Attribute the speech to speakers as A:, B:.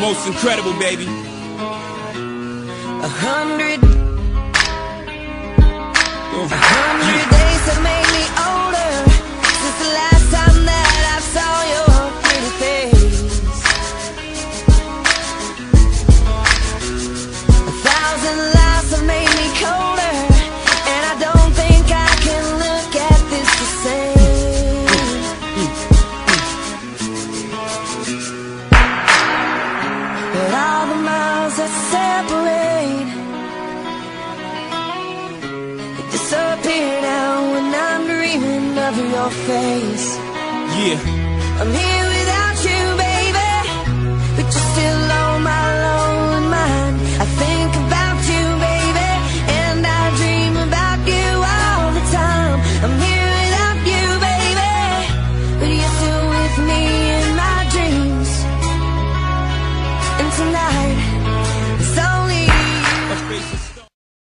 A: Most incredible, baby.
B: A hundred. A hundred But all the miles that separate they disappear now when I'm dreaming of your face.
A: Yeah.
B: I'm here